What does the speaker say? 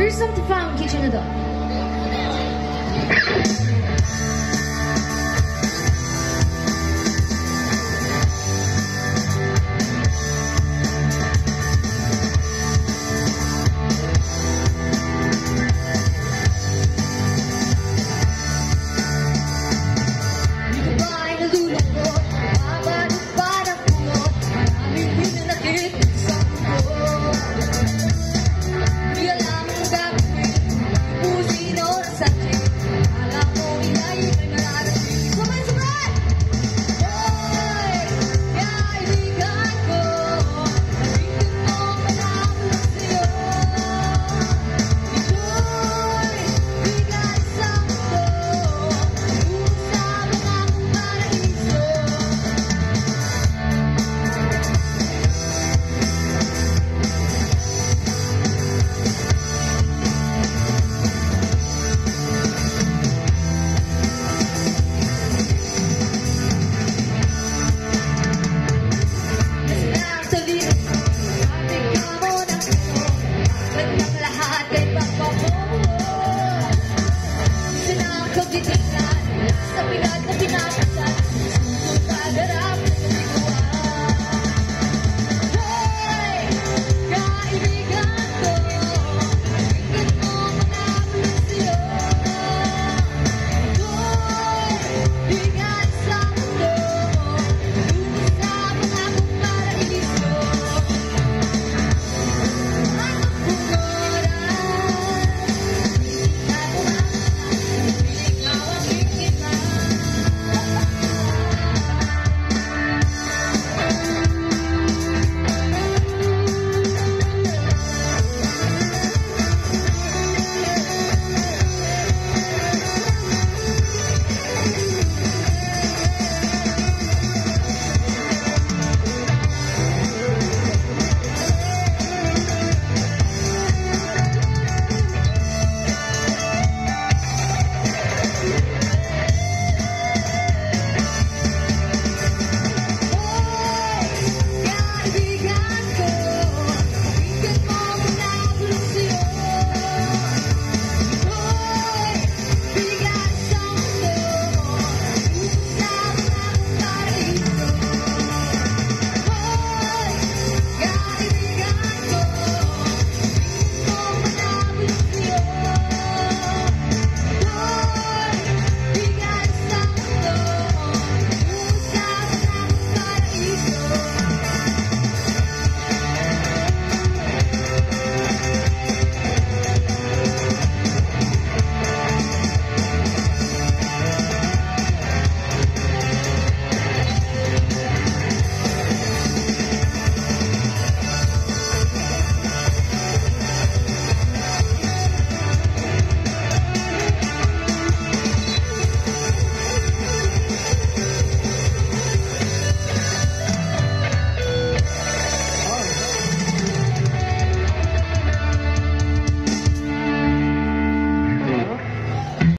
There's something fun kitchen Cause you Cookie